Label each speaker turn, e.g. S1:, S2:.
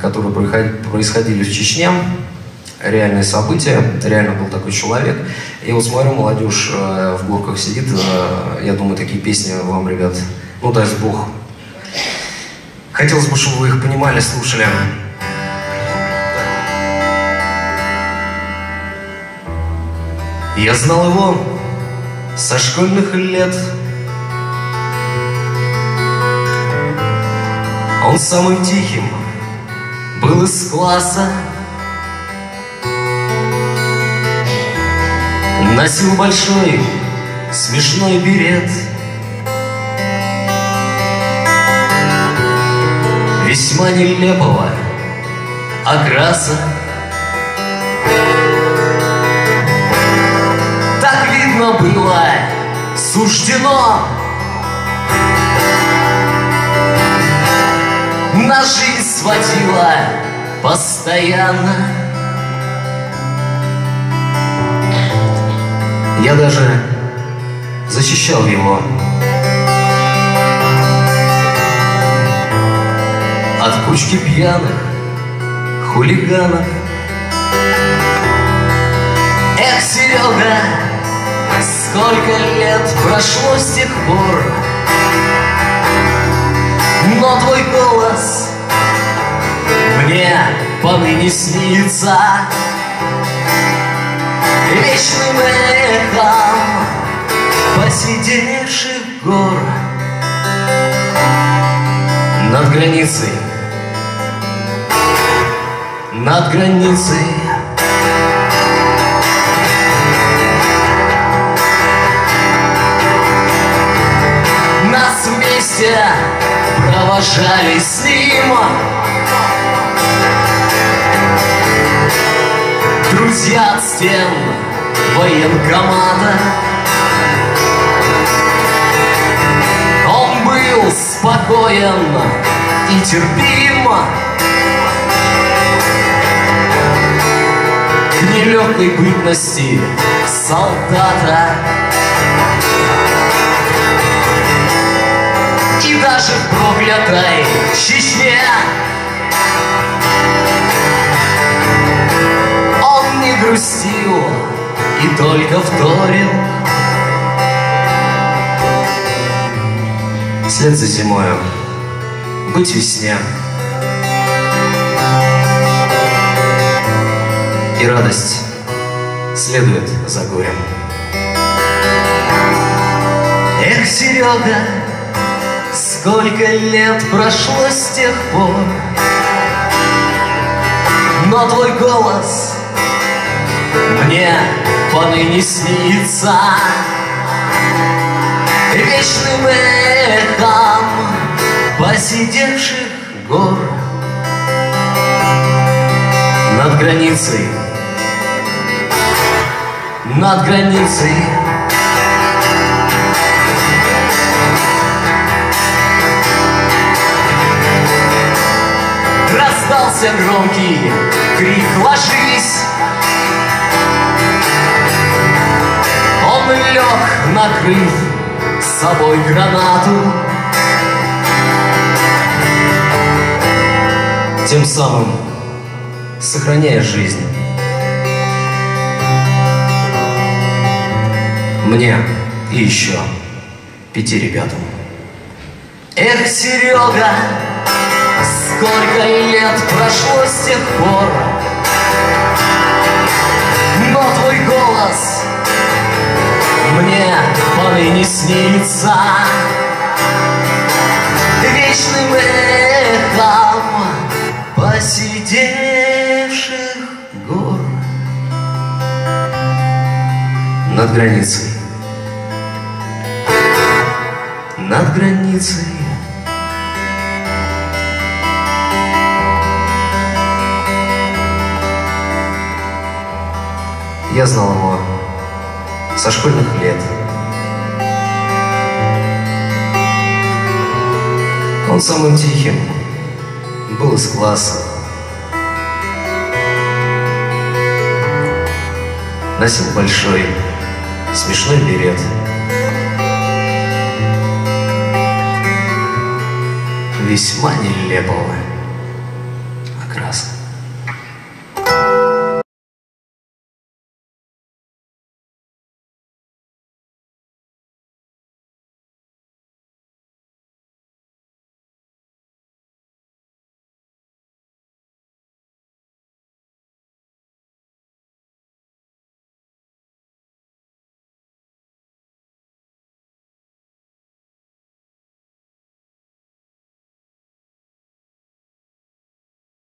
S1: которые происходили в Чечне, реальные события, реально был такой человек. И вот смотрю, молодежь э, в горках сидит, э, я думаю, такие песни вам, ребят, ну даст Бог. Хотелось бы, чтобы вы их понимали, слушали. Я знал его со школьных лет. Он самым тихим был из класса. Носил большой смешной берет. Весьма нелепого окраса. Так видно было суждено. На жизнь сводила постоянно Я даже защищал его. От кучки пьяных хулиганов. Эх, Серега, сколько лет прошло с тех пор, Но твой голос мне поныне снится. Вечным эхом посидевших гор. Над границей, над границей. Нас вместе провожали с ним Друзья от стен военкомата. Он был спокоен и терпим. К нелегкой бытности солдата. И даже в проклятой грустил и только вторил. След за зимою, быть весне. И радость следует за горем. Эх, Серега, сколько лет прошло с тех пор, но твой голос мне поныне снится. Вечным эхом посидевших гор. Над границей, над границей. Раздался громкий крик «Ложись!» Лег, накрыв с собой гранату. Тем самым сохраняя жизнь. Мне и еще пяти ребятам. Эх, Серега, сколько лет прошло с тех пор, мне поныне снится. Вечным эхом посидевших гор. Над границей, над границей. Я знал его со школьных лет. Он самым тихим был из класса. Носил большой смешной берет. Весьма нелепого прекрасно.